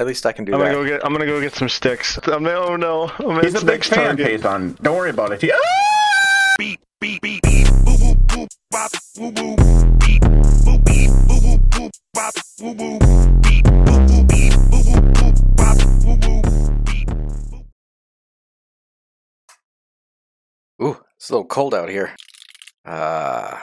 At least I can do I'm that. gonna go get. I'm gonna go get some sticks. I'm, oh no! I'm He's a its big fan, target. Phazon. Don't worry about it. He- Ah! beep beep beep beep boo boo boo bop woo woo beep boo beep boo boo boo bop woo woo beep boo boo beep boo boo boo bop woo woo beep Ooh, it's a little cold out here. Uh,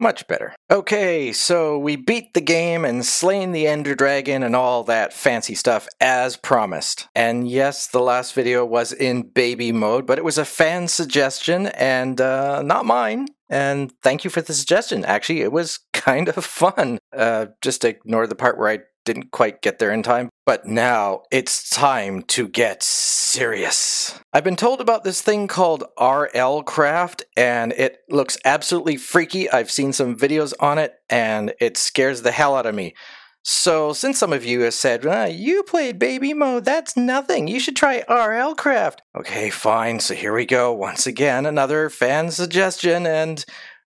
much better. Okay, so we beat the game and slain the Ender Dragon and all that fancy stuff as promised. And yes, the last video was in baby mode, but it was a fan suggestion and uh, not mine. And thank you for the suggestion. Actually, it was kind of fun. Uh, just ignore the part where I didn't quite get there in time. But now it's time to get serious. I've been told about this thing called RL Craft, and it looks absolutely freaky. I've seen some videos on it, and it scares the hell out of me. So, since some of you have said, ah, you played baby mode, that's nothing. You should try RL Craft. Okay, fine. So, here we go. Once again, another fan suggestion, and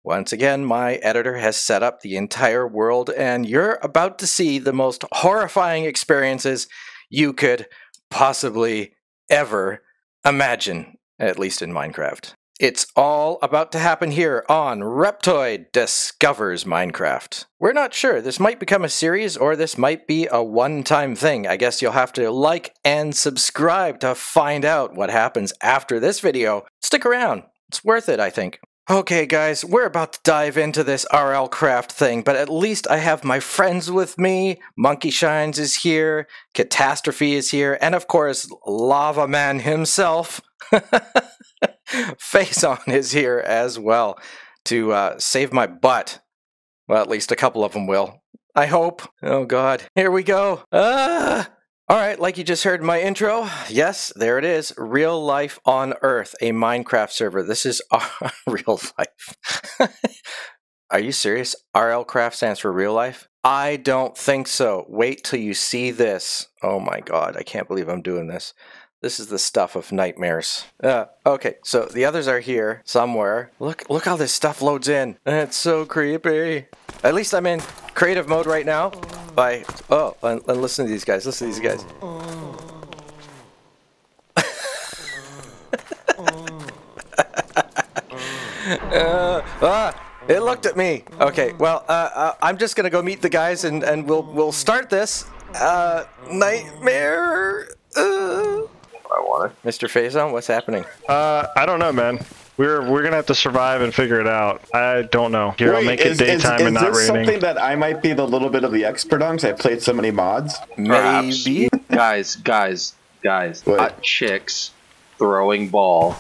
once again, my editor has set up the entire world, and you're about to see the most horrifying experiences you could possibly ever imagine, at least in Minecraft. It's all about to happen here on Reptoid Discovers Minecraft. We're not sure. This might become a series or this might be a one time thing. I guess you'll have to like and subscribe to find out what happens after this video. Stick around. It's worth it, I think. Okay, guys, we're about to dive into this RL Craft thing, but at least I have my friends with me. Monkey Shines is here, Katastrofy is here, and of course, Lava Man himself. Phazon is here as well to uh, save my butt. Well, at least a couple of them will. I hope. Oh, God. Here we go. Ah! All right, like you just heard in my intro, yes, there it is. Real life on Earth, a Minecraft server. This is our real life. Are you serious? RL Craft stands for real life? I don't think so. Wait till you see this. Oh my god, I can't believe I'm doing this. This is the stuff of nightmares. Uh, okay, so the others are here somewhere. Look, look how this stuff loads in. It's so creepy. At least I'm in creative mode right now. By oh, and, and listen to these guys. Listen to these guys. Uh, ah, it looked at me. Okay, well, uh, uh, I'm just gonna go meet the guys and, and we'll we'll start this. Uh, nightmare. It. Mr. Phazon, what's happening? Uh, I don't know, man. We're we're gonna have to survive and figure it out. I don't know. Here, I'll make it is, is, daytime is and not this raining. something that I might be the little bit of the expert on? 'cause I played so many mods. Maybe. guys, guys, guys. What? Hot chicks throwing ball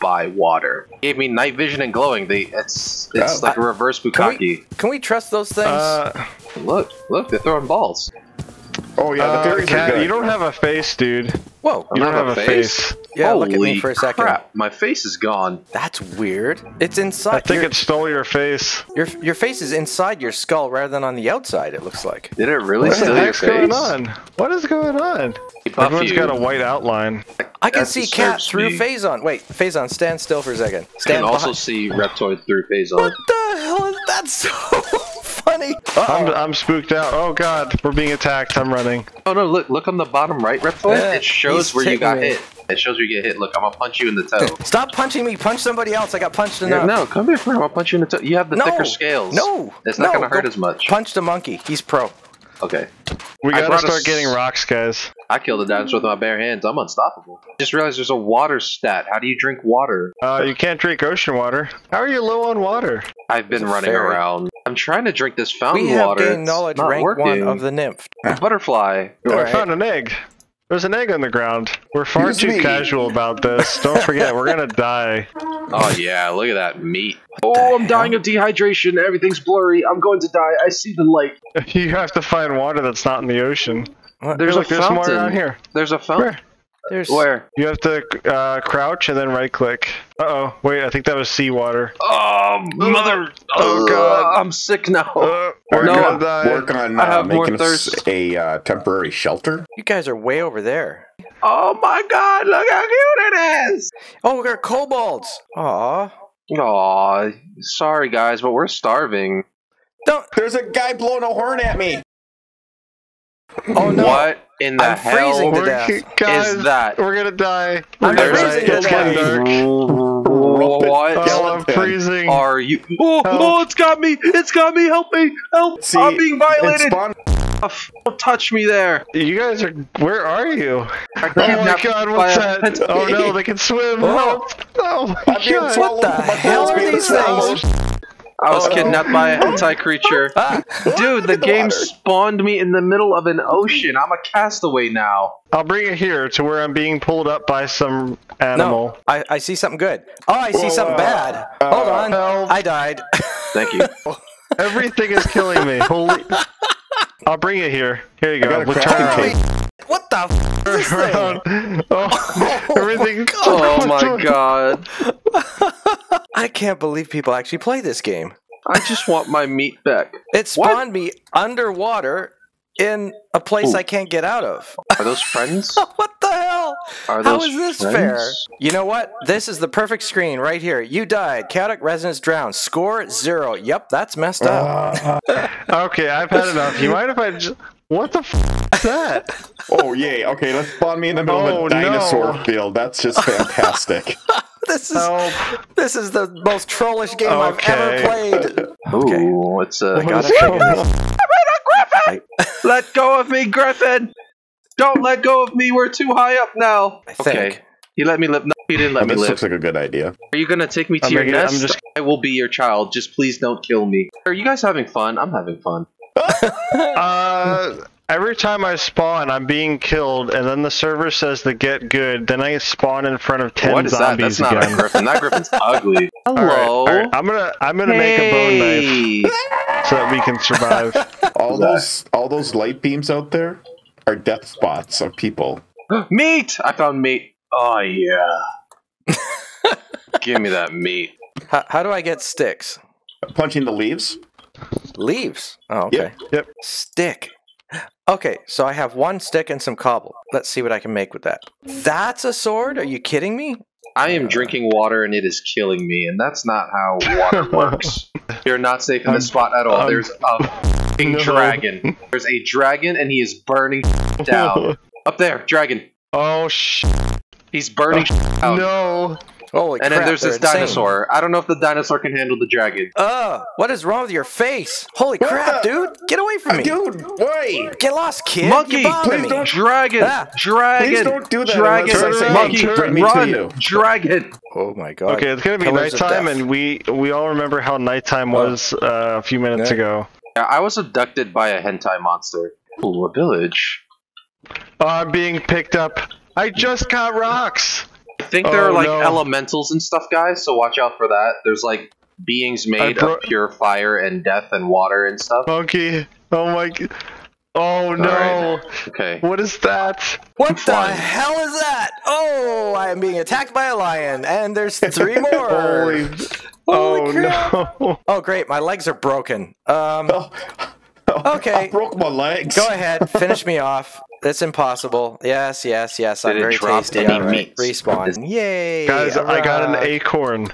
by water. Gave me night vision and glowing. They it's it's Oh. like a reverse Can we, can we trust those things? Uh, Look, look, they're throwing balls. Oh yeah, the uh, theories are Cat, good. you don't have a face, dude. Whoa. You don't have a face. Yeah, look at me for a second. Crap, my face is gone. That's weird. It's inside. I think your, it stole your face. your your face is inside your skull rather than on the outside. It looks like. Did it really What the steal your heck's face? going on? What is going on? Hey, Buff Everyone's you. got a white outline. I can That see Cat through me. Phazon. Wait, Phazon, stand still for a second. You Stand can also behind- see Reptoid through Phazon. What the hell is that so funny? I'm, I'm spooked out. Oh god, we're being attacked. I'm running. Oh no, look look on the bottom right, Reptoid. Yeah, it shows where you got me. hit. It shows where you get hit. Look, I'm gonna punch you in the toe. Stop punching me. Punch somebody else. I got punched enough. no, come here, friend. I'll punch you in the toe. You have the No. thicker scales. No. It's not no, gonna hurt go as much. Punch the monkey. He's pro. Okay. We gotta start getting rocks, guys. I killed a dinosaur with my bare hands. I'm unstoppable. Just realized there's a water stat. How do you drink water? Uh, you can't drink ocean water. How are you low on water? I've been running fairy. around. I'm trying to drink this fountain We have water. gained knowledge not rank working. one of the nymph. butterfly. Oh, I Alright. found an egg. There's an egg on the ground. We're far Here's too me. casual about this. Don't forget, we're gonna die. Oh yeah, look at that meat. the Oh, I'm hell? dying of dehydration. Everything's blurry. I'm going to die. I see the light. You have to find water that's not in the ocean. What? There's Look, a there's fountain. more around here. There's a fountain. Where? There's Where? You have to uh, crouch and then right click. Uh oh, wait, I think that was seawater. Oh, mother. Oh, God. I'm sick now. Uh, we're No, gonna die. Work on I uh, have more making us a uh, temporary shelter. You guys are way over there. Oh my god, look how cute it is! Oh, we got kobolds. Aw. Aw, sorry guys, but we're starving. Don't. There's a guy blowing a horn at me. Oh no. What? In the I'm hell freezing to death. guys, is that? we're gonna die. We're I'm gonna die. freezing to It's getting dark. What Oh, I'm freezing. are you? Oh, Help. oh, it's got me! It's got me! Help me! Help! See, I'm being violated! Don't touch me there! You guys are. Where are you? I Oh my god, what's that? Oh no, they can swim. Oh. Help. Oh my god. swallowed the hell are being these swallowed. I was Oh, no. kidnapped by an anti creature. Ah, Dude, the in the game water. spawned me in the middle of an ocean. I'm a castaway now. I'll bring it here to where I'm being pulled up by some animal. no, I, I see something good. Oh, I see Whoa, something uh, bad. Hold uh, on. help. I died. Thank you. Everything is killing me. Holy. I'll bring it here. Here you I go. got a Return crafting table. What the f- is this thing? around. Oh, oh, everything. Oh my god. I can't believe people actually play this game. I just want my meat back. It spawned me underwater in a place Ooh. I can't get out of. Are those friends? what the hell? Are those is this friends? fair? You know what? This is the perfect screen right here. You died. Chaotic resonance drowned. Score zero. Yep, that's messed up. Uh, okay, I've had enough. You mind if I just. What the f is that? Oh yay! Okay, let's spawn me in the middle Oh, of a oh, dinosaur no. field. That's just fantastic. this is Help. this is the most trollish game I've ever Okay. played. Ooh, it's uh, a. I gotta What is figure going this. on? I, Let go of me, Griffin! Don't let go of me. We're too high up now. I think. Okay. He let me live. No, he didn't let And me this live. looks like a good idea. Are you gonna take me to I'm your making it- I'm nest? just- I will be your child. Just please don't kill me. Are you guys having fun? I'm having fun. Uh, every time I spawn, I'm being killed, and then the server says to get good. Then I spawn in front of ten what is that? zombies That's not again. a griffin. That griffin's ugly. Hello. all right, I'm gonna I'm gonna make a bone knife so that we can survive. All those all those light beams out there are death spots of people. meat! I found meat. Oh yeah. Give me that meat. How, how do I get sticks? Punching the leaves. Leaves. Oh, okay. Yep. Yep. Stick. Okay, so I have one stick and some cobble. Let's see what I can make with that. That's a sword? Are you kidding me? I am drinking water and it is killing me, and that's not how water works. You're not safe in this spot at all. um, There's a fucking no. dragon. There's a dragon and he is burning down. Up there, dragon. Oh sh! He's burning down. No. Holy And crap, then there's this insane. dinosaur. I don't know if the dinosaur can handle the dragon. Ugh, what is wrong with your face? Holy crap, the- dude! Get away from me! Dude, Wait, Get lost, kid! Monkey, You're please me. don't- Dragon, Ah. dragon, Please don't do that dragon, unless I say, monkey, "Hey, bring me to you." dragon. Oh my god. Okay, it's gonna be Pillars nighttime, and we we all remember how nighttime Oh. was uh, a few minutes Yeah. ago. Yeah, I was abducted by a hentai monster. Ooh, a village. Oh, I'm being picked up. I just got rocks. I think there Oh, are like no. elementals and stuff, guys. So watch out for that. There's like beings made bro- of pure fire and death and water and stuff. Monkey. Oh my. g- Oh no. Okay. What is that? What the hell is that? Oh, I am being attacked by a lion, and there's three more. Holy. Holy oh crap. no. Oh, great, my legs are broken. Um, Oh, oh, Okay. I broke my legs. go ahead, finish me off. It's impossible. Yes, yes, yes. I'm very tasty. any All right, meat? respawn. Yay! Guys, I got an acorn.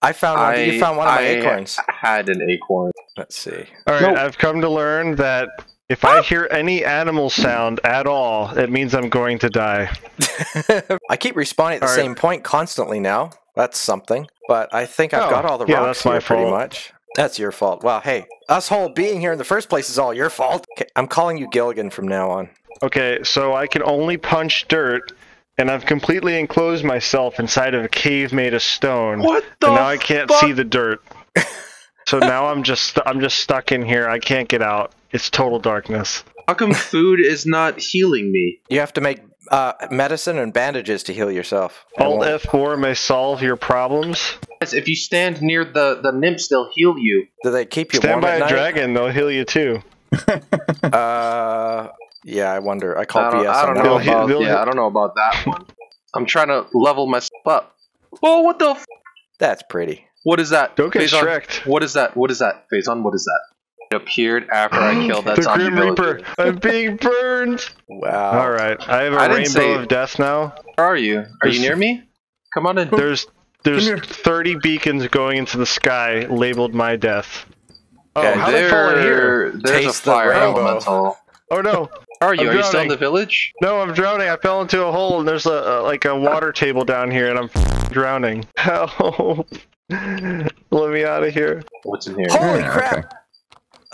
I found one. I, you found one of my I acorns. had an acorn. Let's see. All right, Nope. I've come to learn that if I ah! hear any animal sound at all, it means I'm going to die. I keep respawning at the All right. same point constantly now. That's something. But I think I've Oh, got all the yeah, rocks that's my here pretty much. That's your fault. Well, hey, us whole being here in the first place is all your fault. Okay, I'm calling you Gilligan from now on. Okay, so I can only punch dirt, and I've completely enclosed myself inside of a cave made of stone. What the And now I can't fuck? see the dirt. so now I'm just I'm just stuck in here. I can't get out. It's total darkness. How come food is not healing me? You have to make uh, medicine and bandages to heal yourself. I Alt F4 may solve your problems. Yes, if you stand near the the nymphs, they'll heal you. Do they keep you Stand warm by at a night? dragon, they'll heal you too. Uh, yeah, I wonder. I call I don't, BS I don't that. know They'll heal- about yeah. I don't know about that one. I'm trying to level myself up. Oh, what the? F- That's pretty. what is that? Don't get Phazon, shreked. What is that? What is that? Phazon, what is that? It appeared after I oh, killed that the zombie Grim villager. Reaper. I'm being burned. Wow. All right, I have a I rainbow say- of death now. Where are you? Are There's- you near me? Come on in. There's there's 30 beacons going into the sky labeled my death. Oh, Okay, how did I fall in here? There's Taste a the fire rainbow. elemental. Oh no. Are you? I'm are you still in the village? No, I'm drowning. I fell into a hole and there's a, a like a water table down here and I'm drowning. Help! Let me out of here. What's in here? Holy Yeah, crap! okay.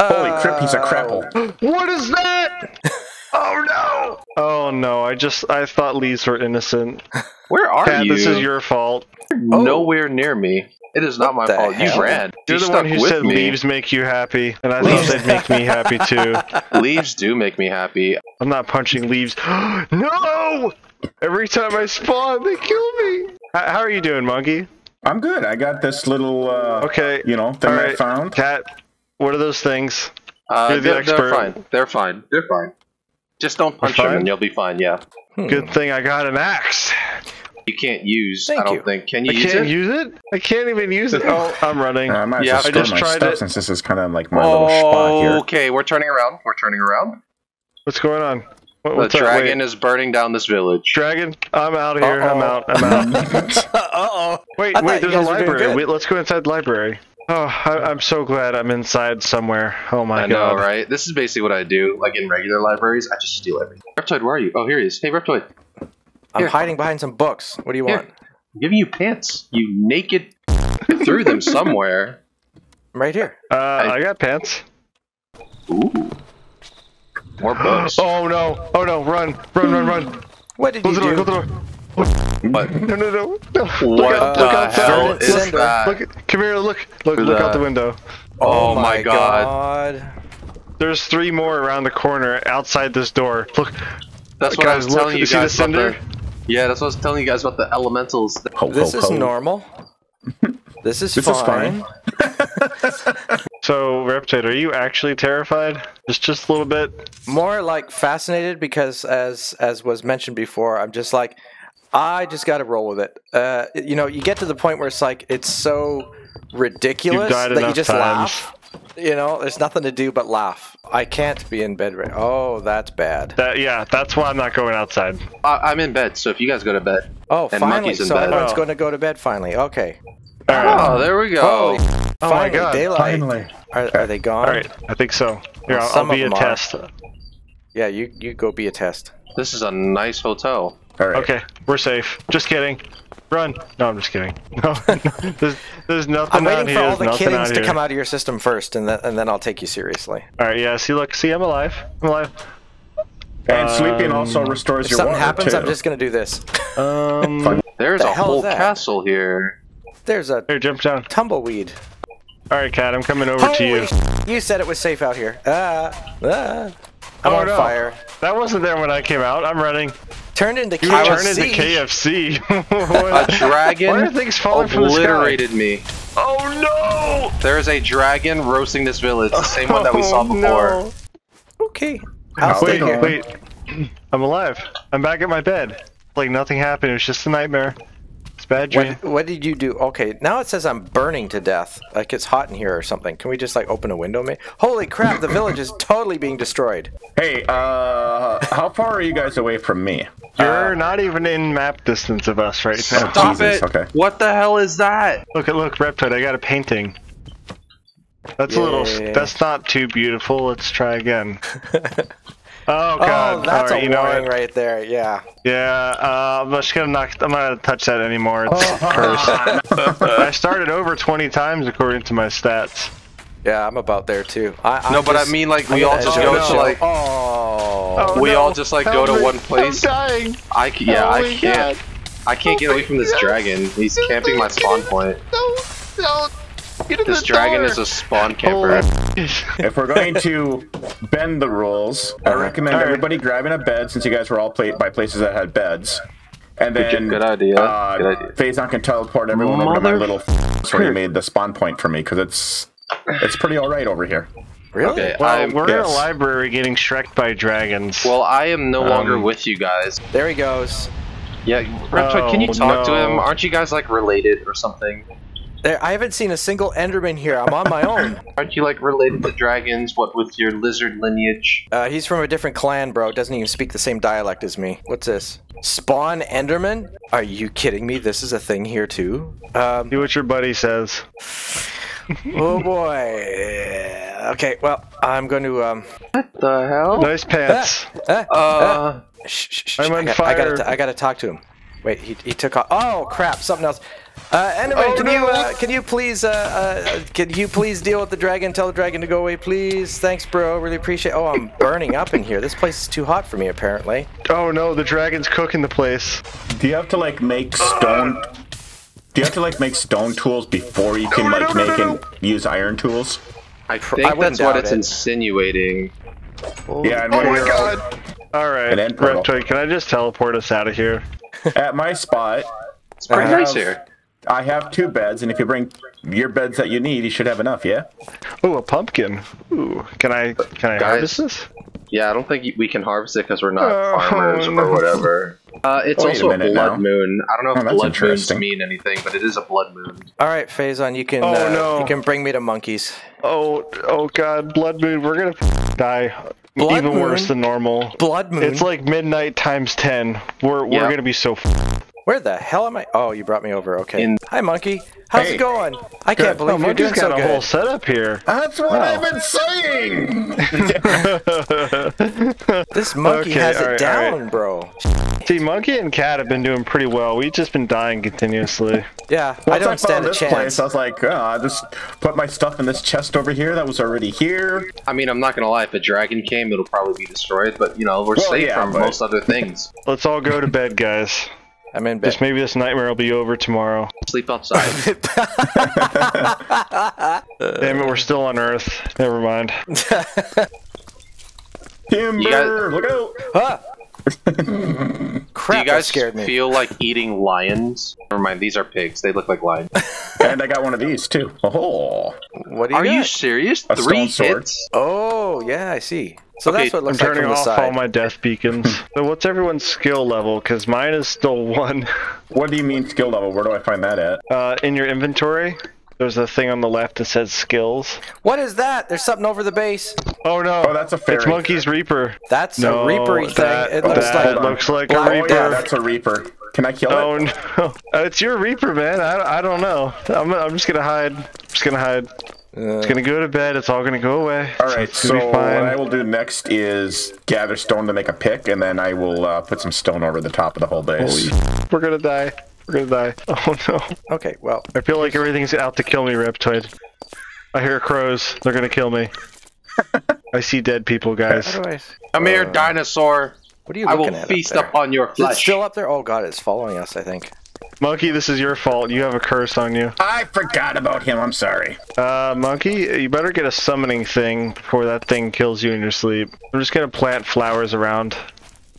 Holy crap, he's a crapple. What is that? Oh no! Oh no! I just I thought leaves were innocent. Where are Cat, you? this is your fault. Oh. nowhere near me. It is not my the fault. You ran. You're you the one who said me. leaves make you happy, and I Leaves- thought they'd make me happy too. Leaves do make me happy. I'm not punching leaves. no! Every time I spawn, they kill me. H- how are you doing, monkey? I'm good. I got this little, uh, Okay. you know, thing I Alright. found. Cat, what are those things? Uh, You're the they're, expert. they're fine. They're fine. They're fine. Just don't punch them and you'll be fine. Yeah. Hmm. Good thing I got an axe. You can't use. Thank I don't you. think. Can you I use can't it? use it. I can't even use it. Oh, I'm running. Uh, I might Yeah, as I well just my tried stuff it. since this is kind of like my little spot here. Okay, we're turning around. We're turning around. What's going on? What, The dragon is burning down this village. Dragon, I'm out of here. I'm out. I'm out. Uh-oh. Wait, I wait. There's a guys were doing library. Wait, let's go inside the library. Oh, I, I'm so glad I'm inside somewhere. Oh my I god. know, right? This is basically what I do. Like in regular libraries, I just steal everything. Reptoid, where are you? Oh, here he is. Hey, Reptoid. I'm hiding behind some books. What do you Here. want? I'm giving you pants. You naked. threw them somewhere. I'm right here. Uh, I got pants. Ooh. More books. Oh no! Oh no! Run! Run! Run! Run! What did Close you the door! do? Close the door! What? No! No! No! no. What Look out! the Look outside! hell Look, is look, that? Look! Come here! Look! Look! Look out the window. Oh, oh my God. God. There's three more around the corner outside this door. Look! That's what I guys, was look! telling you you see the guys about cinder? the. Yeah, that's what I was telling you guys about the elementals. Ho, This ho, is ho. normal. This is This is fine. So, Reptoid, are you actually terrified? Just, just a little bit. More like fascinated because, as as was mentioned before, I'm just like, I just got to roll with it. Uh, you know, you get to the point where it's like it's so ridiculous that you just times. laugh. You know, there's nothing to do but laugh. I can't be in bed right. Oh, that's bad. That, yeah, that's why I'm not going outside. I, I'm in bed, so if you guys go to bed. Oh, And finally, monkeys in so bed. everyone's Oh. going to go to bed finally. Okay. All right. Oh, there we go. Holy, Oh my finally, God, daylight. Finally. Are, are they gone? All right, I think so. Here, Well, I'll, I'll be a them are. test. Yeah, you you go be a test. This is a nice hotel. All right. Okay, we're safe. Just kidding. Run. No, I'm just kidding. No, there's, there's nothing I'm out waiting here. for all There's the nothing kittings out to here. come out of your system first, and then and then I'll take you seriously. All right, yeah. See, look, see, I'm alive. I'm alive. And sleeping Um, also restores your. If your something water happens, too. I'm just gonna do this. Um, There's The a hell whole is castle here. There's a here, jump down. tumbleweed. All right, cat, I'm coming over to you. You said it was safe out here. Ah, ah. I'm Oh, on no. fire. That wasn't there when I came out. I'm running. Turned into KFC. turned into KFC. A dragon Why are things falling from the sky? obliterated me. Oh no! There is a dragon roasting this village, the same one that we oh, saw Oh, before. no. Okay. I'll Wait, wait. I'm alive. I'm back at my bed. Like nothing happened. It was just a nightmare. It's bad dream. What, what did you do? Okay, now it says I'm burning to death. Like it's hot in here or something. Can we just like open a window? Maybe? Holy crap! The village is totally being destroyed. Hey, uh, how far are you guys away from me? You're not even in map distance of us right now. Stop Jesus, it! okay. What the hell is that? Look at look, Reptoid. I got a painting. That's a little. That's not too beautiful. Let's try again. Oh god! oh, that's All right, a you know warning what? right there. Yeah. Yeah, uh, I'm just gonna knock. I'm not gonna touch that anymore. It's Oh. cursed. I started over 20 times according to my stats. Yeah, I'm about there too. I, I'm No, but I mean, like, we all just go to, like- Oh. Oh, We no. all just, like, go to me. one place. I'm dying. I c- yeah, I can't. God. I can't get away from this dragon. He's camping my spawn point. No, no. Get in This the dragon door. is a spawn camper. Holy- If we're going to bend the rules, I recommend Alright. everybody grabbing a bed since you guys were all played by places that had beds. And Good- then good idea, Uh, good idea. Phazon can teleport everyone over to my Mother- little where he made the spawn point for me because it's it's pretty all right over here. Really? Okay, Well, I'm. we're in a library getting shreked by dragons. Well, I am no longer Um, with you guys. There he goes. Yeah, Reptoid, can you Oh, talk to him? Aren't you guys like related or something? There, I haven't seen a single Enderman here. I'm on my own. Aren't you like related to dragons? What with your lizard lineage? Uh, he's from a different clan, bro. Doesn't even speak the same dialect as me. What's this? Spawn Enderman? Are you kidding me? This is a thing here too. Um, Do what your buddy says. Oh boy. Okay, well, I'm going to um. What the hell? Nice pants. ah, ah, Uh, Shh, shh, shh, I'm I on got- I gotta, fire. t- I gotta talk to him. Wait, he, he took off. Oh crap! Something else. Uh, Enderman, Oh, can no. you uh, can you please uh, uh, can you please deal with the dragon? Tell the dragon to go away, please. Thanks, bro. Really appreciate. Oh, I'm burning up in here. This place is too hot for me, apparently. Oh no, the dragon's cooking the place. Do you have to like make stone? Do you have to like make stone tools before you can No, no, like no, no, make and use iron tools? I think I wouldn't that's what it's it. insinuating. Yeah, and Oh when my you're god. Alright, An end. Reptoid, can I just teleport us out of here? at my spot, It's pretty I nice have- here. I have two beds, and if you bring your beds that you need, you should have enough. Yeah. Ooh, a pumpkin. Ooh, can I can I Guys. harvest this? Yeah, I don't think we can harvest it because we're not Oh, farmers no. or whatever. Uh, it's Wait also a, minute blood now. moon. I don't know Oh, if that's blood moons mean anything, but it is a blood moon. All right, Phazon, you can Oh, uh, no. you can bring me to monkeys. Oh, oh god, blood moon. We're gonna die. Blood Even worse than normal. Blood moon. It's like midnight times ten. We're we're Yeah. gonna be so. Where the hell am I? Oh, you brought me over. Okay. In- Hi, monkey. How's Hey. it going? I can't believe Oh, you're doing got so a good. whole setup here. That's what I've been saying. This monkey Okay, has it all right, down, right. bro. See, Monkey and Cat have been doing pretty well. We've just been dying continuously. Yeah, I Once don't found stand a this chance. place, I was like, oh, I just put my stuff in this chest over here that was already here. I mean, I'm not gonna lie. If a dragon came, it'll probably be destroyed. But you know, we're Well, safe yeah, from but- most other things. Let's all go to bed, guys. I'm in bed. Just maybe this nightmare will be over tomorrow. Sleep outside. Damn it, we're still on Earth. Never mind. Timber, guys- look out! Ah! Do you guys scared me. feel like eating lions? Never mind. These are pigs. They look like lions. And I got one of these too. Oh, what do you Are got? you serious? A Three stone sword. Oh, yeah, I see. So Okay, that's what it I'm looks like turning from the off side. all my death beacons. so what's everyone's skill level? Because mine is still one. what do you mean skill level? Where do I find that at? Uh, in your inventory, there's a thing on the left that says skills. What is that? There's something over the base. Oh no! Oh, that's a fairy. It's Monkey's Reaper. That's No, a reapery thing. it looks that like looks like Black a Oh Reaper. yeah, that's a reaper. Can I kill Oh it? no! Uh, it's your Reaper, man. I, I don't know. I'm, I'm just gonna hide. I'm just gonna hide. Uh, It's gonna go to bed. It's all gonna go away. All right, it's so gonna be what fine. I will do next is gather stone to make a pick, and then I will uh, put some stone over the top of the whole base. We're gonna die. We're gonna die. Oh no! okay, well, I feel like everything's out to kill me, Reptoid. I hear crows. They're gonna kill me. I see dead people, guys. how do I? Come here, dinosaur. What are you I looking will at? feast up, up there? on your Is it flesh. still up there? Oh god, it's following us. I think. Monkey, this is your fault. You have a curse on you. I forgot about him. I'm sorry. Uh, Monkey, you better get a summoning thing before that thing kills you in your sleep. I'm just gonna plant flowers around.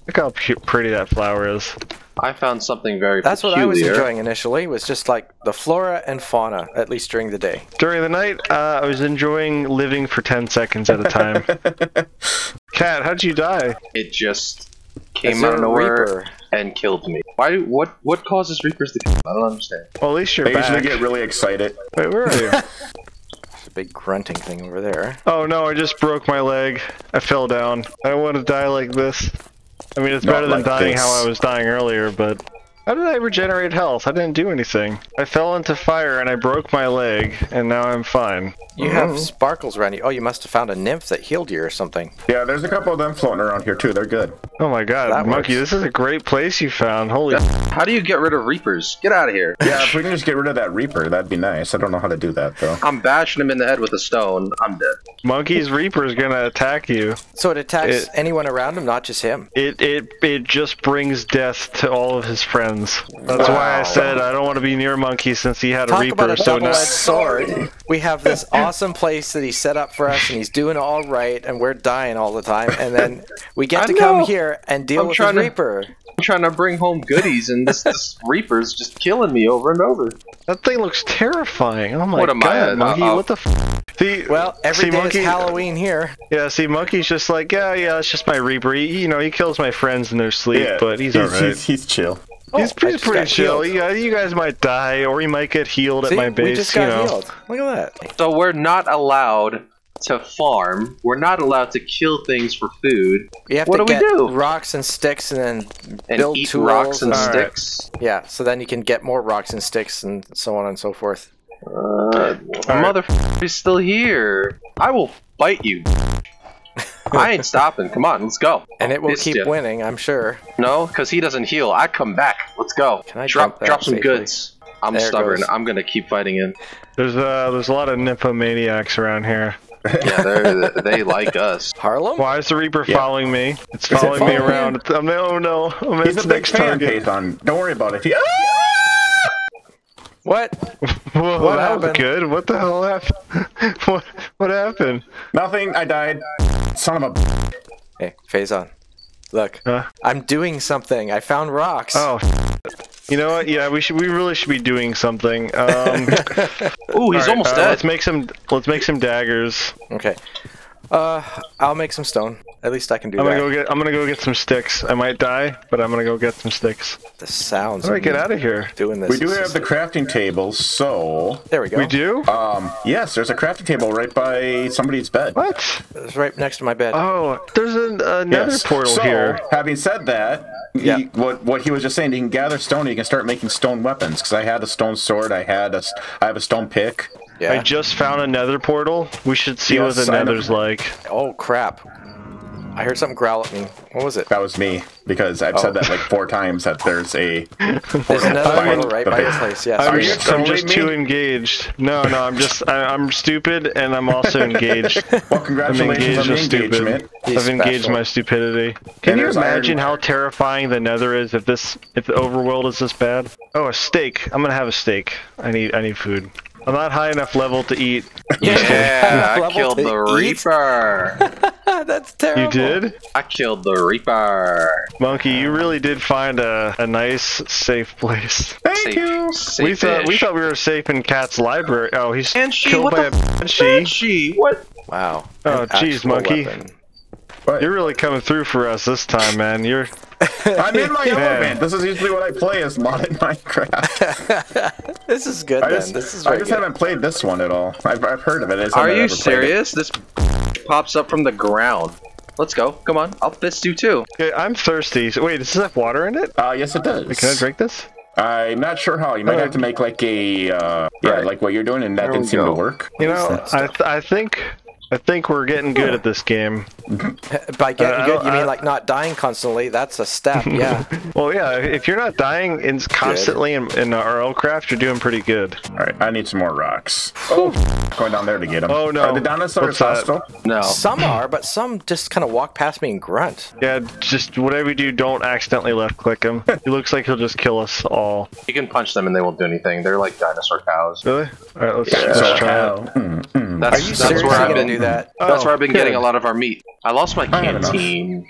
Look how pretty that flower is. I found something very That's what I was enjoying initially. Was just like the flora and fauna, at least during the day. During the night, uh, I was enjoying living for 10 seconds at a time. Cat, how'd you die? It just came out of nowhere reaper? and killed me. Why? What? What causes reapers to kill? I don't understand. Well, at least you're They back. usually get really excited. Wait, where are you? There's a big grunting thing over there. oh no, I just broke my leg. I fell down. I don't want to die like this. I mean, it's Not better than like dying this. how I was dying earlier, but. How did I regenerate health? I didn't do anything. I fell into fire and I broke my leg, and now I'm fine. You have mm-hmm. sparkles around you. Oh, you must have found a nymph that healed you or something. Yeah, there's a couple of them floating around here too. They're good. Oh my god, That Monkey, works. this is a great place you found. Holy How do you get rid of reapers? Get out of here. Yeah, if we can just get rid of that reaper, that'd be nice. I don't know how to do that though. I'm bashing him in the head with a stone. I'm dead. Monkey's Reaper is gonna attack you. So it attacks It- anyone around him, not just him. It it it just brings death to all of his friends. That's why I said I don't want to be near Monkey since he had a Reaper. about a so double-edged now, sword. We have this awesome place that he set up for us, and he's doing all right, and we're dying all the time. And then we get I to come here and deal I'm with trying his to- Reaper. I'm trying to bring home goodies, and this, this reaper's just killing me over and over. that thing looks terrifying. Oh my What am I, god, uh, Monkey! uh, what the? F- see, Well, every see, day Monkey, is Halloween here. Yeah, see, Monkey's just like, yeah, yeah, it's just my Reaper. He, you know, he kills my friends in their sleep, Yeah, but he's, he's, alright. he's, he's chill. He's, Oh, I he's just pretty chill. healed. You guys, might die, or you might get healed See, at my base. we just you got know. healed. Look at that. So we're not allowed to farm. We're not allowed to kill things for food You have What to do we do? rocks and sticks and then and build eat tools rocks and and- sticks. Yeah, so then you can get more rocks and sticks and so on and so forth. Uh, motherfucker is still here. I will fight you. I ain't stopping. Come on, let's go. And it will Fist keep ya. winning, I'm sure. No, because he doesn't heal. I come back. Let's go. Can I drop drop some safely? goods? I'm There stubborn. I'm gonna keep fighting in. There's uh, there's a lot of nymphomaniacs around here. Yeah, they're, they like us. Harlem? Why is the Reaper Yeah. following me? It's it following me around. It's- I'm, oh no, I'm He's its a big next fan, target. Phazon. Don't worry about it. He- ah! What? Whoa, What that was happened? good. What the hell happened? what, what happened? Nothing. I died. Son of a. Hey, Phazon. Look, Huh? I'm doing something. I found rocks. Oh, you know what? Yeah, we should. We really should be doing something. Um, Ooh, he's alright, almost uh, dead. Let's make some. Let's make some daggers. Okay. Uh, I'll make some stone. At least I can do I'm that. gonna go get. I'm gonna go get some sticks. I might die, but I'm gonna go get some sticks. The sounds. How do I of get out of here? Doing this. We do is have the crafting table, so There we go. We do? um, yes, there's a crafting table right by somebody's bed. What? It's right next to my bed. Oh, there's an, another Yes. portal so, here. having said that, he- Yeah. what what he was just saying, you can gather stone, and you can start making stone weapons. Because I had a stone sword, I had a, I have a stone pick. yeah. I just found a nether portal. We should see Yes, what the I know. nether's like. oh crap! I heard something growl at me. What was it? That was me because I've said Oh. that like four times that there's a. There's another Fine, portal right but by they- your place. Yes. I'm just, I'm trolling just me? too engaged. No, no, I'm just I, I'm stupid and I'm also engaged. Well, congratulations I'm engaged on the with stupid. engagement. He's I've engaged special. my stupidity. Can And you imagine iron- how terrifying the Nether is if this if the overworld is this bad? Oh, a steak. I'm gonna have a steak. I need I need food. I'm not high enough level to eat. Yeah, I Level killed the eat? Reaper. That's terrible. You did, I killed the Reaper. Monkey. You really did find a, a nice safe place. Thank Safe- you. safe we thought we thought we were safe in Cat's library. Oh, he's Banshee, killed what by the a f- banshee. Banshee, what? Wow. Oh, An jeez, monkey. weapon. What? You're really coming through for us this time, man. You're I'm in my Man. element. This is usually what I play as modded Minecraft. This is good I then. just, this is I just good. haven't played this one at all. I've, I've heard of it. I Are you ever it. serious? This pops up from the ground. Let's go. Come on. I'll fist you too. Okay, I'm thirsty. So, wait, does this have water in it? Uh, yes, it does. Can I drink this? I'm not sure how. You might have to make like a uh, yeah, Right. like what you're doing, and that didn't we seem to work. You know, I th- I think I think we're getting good at this game. By getting I good, don't- you mean like not dying constantly? That's a step. Yeah. Well, yeah, if you're not dying in constantly in, in RLcraft, you're doing pretty good. All right, I need some more rocks. Oh, going down there to get them. Oh, no. Are the dinosaurs What's hostile? No. some are, but some just kind of walk past me and grunt. Yeah, just whatever you do, don't accidentally left click him. He looks like he'll just kill us all. You can punch them and they won't do anything. They're like dinosaur cows. Really? All right, let's, So let's try it. Mm, mm. That's, Are you that's seriously where I've gonna been. Do that? Oh, That's Oh, where I've been getting a lot of our meat. I lost my I have canteen.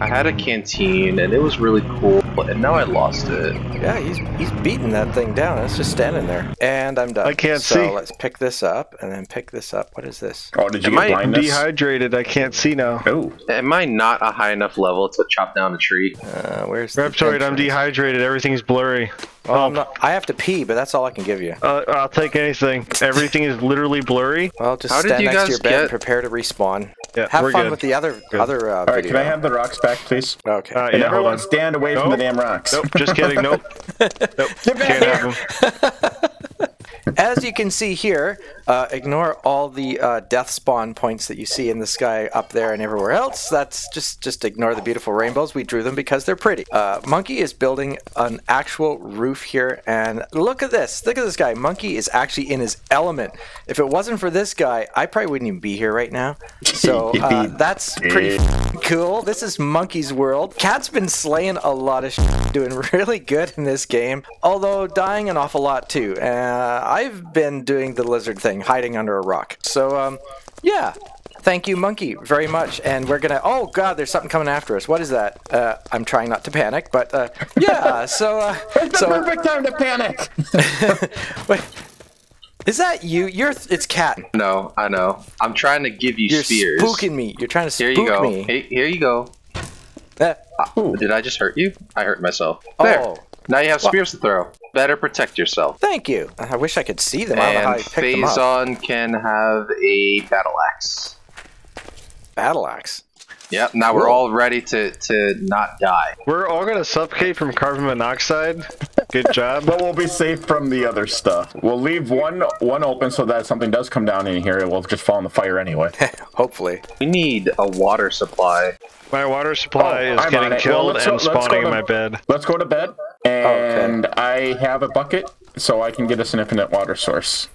I had a canteen and it was really cool, and now I lost it. Yeah, he's he's beating that thing down. It's just standing there. And I'm done. I can't so see. let's pick this up and then pick this up. What is this? Oh, did you Am get I I'm blindness? dehydrated. I can't see now. Oh, Am I not a high enough level to chop down a tree? Uh, where's the Reptoid, I'm dehydrated. Everything's blurry. Oh, I'm not, I have to pee, but that's all I can give you. Uh, I'll take anything. Everything is literally blurry. Well, just How did stand you next to your bed and get- prepare to respawn. Yeah, Have we're fun good. with the other Good. other uh, all right. video. Can I have the rocks back, please? Okay. Uh, And yeah, hold everyone on. stand away from the damn rocks. Nope, just kidding. Nope. Nope. Can't have them. As you can see here, uh, ignore all the uh, death spawn points that you see in the sky up there and everywhere else. That's just just ignore the beautiful rainbows. We drew them because they're pretty. Uh, Monkey is building an actual roof here, and look at this. Look at this guy. Monkey is actually in his element. If it wasn't for this guy, I probably wouldn't even be here right now. So uh, that's pretty cool. This is Monkey's world. Cat's been slaying a lot of shit, doing really good in this game, although dying an awful lot too. Uh, I've been doing the lizard thing, hiding under a rock. So, um, yeah. Thank you, Monkey, very much. And we're gonna. Oh God, there's something coming after us. What is that? Uh, I'm trying not to panic, but uh, yeah. So, uh, It's the perfect time to panic. wait, is that you? You're. It's Cat. No, I know. I'm trying to give you You're spears. spooking me. You're trying to spook me. Here you go. me. Hey, here you go. Uh, Did I just hurt you? I hurt myself. There. oh, Now you have spears to throw. Better protect yourself. thank you. I wish I could see them. I don't know how I And picked them up. Phazon can have a battle axe. Battle axe. Yep. Now we're all ready to to not die. We're all gonna suffocate from carbon monoxide. Good job. But we'll be safe from the other stuff. We'll leave one one open so that if something does come down in here, it will just fall in the fire anyway. Hopefully. We need a water supply. My water supply Oh, is I'm getting killed Well, and let's go spawning in my bed. Let's go to bed, oh, and I have a bucket so I can get us an infinite water source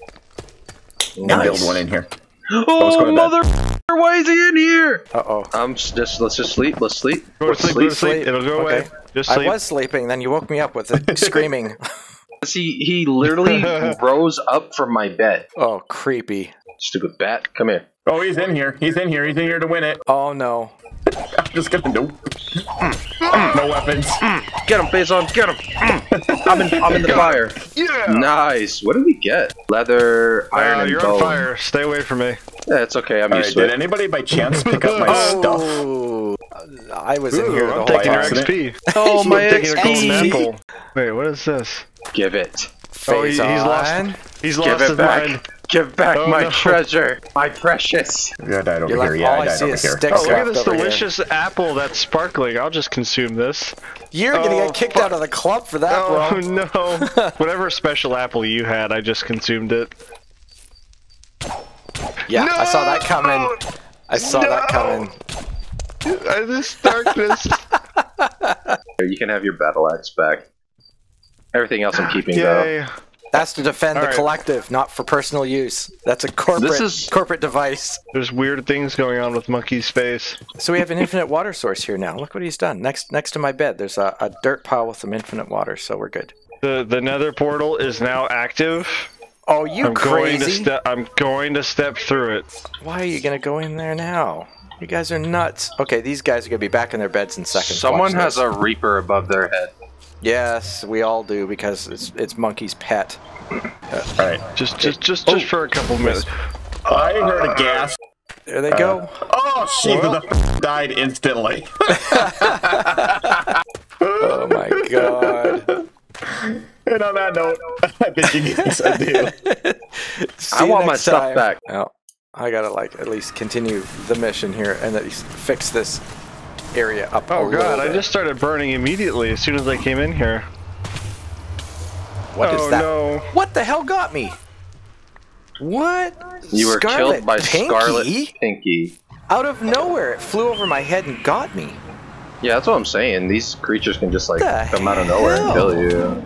and build one in here. Oh, let's go to bed. Mother! Why is he in here? Uh oh. I'm just let's just sleep. Let's sleep. Go to Let's sleep, go to sleep. It'll go away. Okay. Just I was sleeping, then you woke me up with a screaming. He he literally rose up from my bed. Oh, creepy. Stupid bat, come here. Oh, he's in here. He's in here. He's in here to win it. Oh no. I'm just gonna nope. Mm. Mm. no weapons. Mm. Get him, Phazon, get him! I'm in, I'm in the fire. Yeah. Nice. What did we get? Leather, iron, Uh, and you're bone. on fire. Stay away from me. Yeah, it's okay. I'm All used right. to Did it. anybody by chance pick up my stuff? Oh, I was in here I'm whole taking your. XP. Oh, my I'm taking a golden XP. apple. Wait, what is this? Give it. Oh, he- he's lost. on. He's Give lost it his back. mind. Give back Oh, my no. treasure, my precious. Yeah, I died over You're like, here. Yeah, oh, I I died see over is here. sticks Oh, look at this over here. delicious apple that's sparkling. I'll just consume this. You're gonna Oh, get kicked out of the club for that, Oh bro. no! Whatever special apple you had, I just consumed it. Yeah, I saw that coming. I saw that coming. This darkness. You can have your battle axe back. Everything else I'm keeping though. Yay! That's to defend All the right. collective, not for personal use. That's a corporate This is- corporate device. There's weird things going on with Monkey's face. So we have an infinite water source here now. Look what he's done. Next next to my bed, there's a, a dirt pile with some infinite water, so we're good. The the Nether portal is now active. Oh, you I'm going to crazy! step. I'm going to step through it. Why are you gonna go in there now? You guys are nuts. Okay, these guys are gonna be back in their beds in seconds. Someone Watch has this. a reaper above their head. Yes, we all do because it's it's Monkey's pet. All right. Just just just just oh. for a couple minutes. I heard a gas. There they go. Uh, oh shit! The f- died instantly. Oh my god. and on that note, I bet you guys I do. I want my next stuff back. Well, I gotta like at least continue the mission here and at least fix this area up. Oh little god! I just started burning immediately as soon as I came in here. What is oh that? no! What the hell got me? What? You were Scarlet killed by Pinky? Scarlet Pinky. Out of nowhere, it flew over my head and got me. Yeah, that's what I'm saying. These creatures can just like The come out of nowhere and kill you.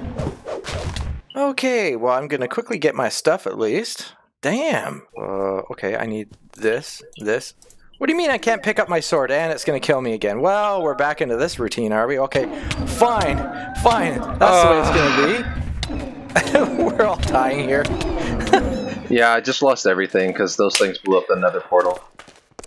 Okay, well I'm gonna quickly get my stuff at least. Damn. Uh, okay, I need this, this. What do you mean I can't pick up my sword and it's gonna kill me again? Well, we're back into this routine, are we? Okay, fine, fine. That's the way it's gonna be. we're all dying here. Yeah, I just lost everything because those things blew up the nether portal.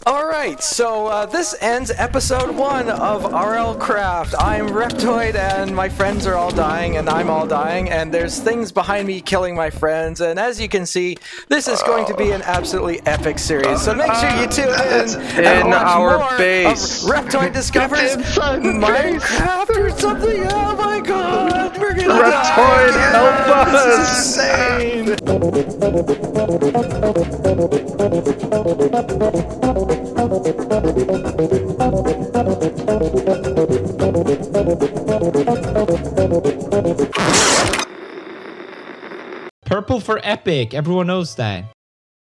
All right, so uh, this ends episode one of RL Craft. I'm Reptoid, and my friends are all dying, and I'm all dying, and there's things behind me killing my friends. And as you can see, this is going to be an absolutely epic series. So make sure you tune in and in watch our more base. Of Reptoid discovers inside the Minecraft or something. Oh my god, we're gonna Reptoid, die. help This us. is insane. Purple for epic. Everyone knows that.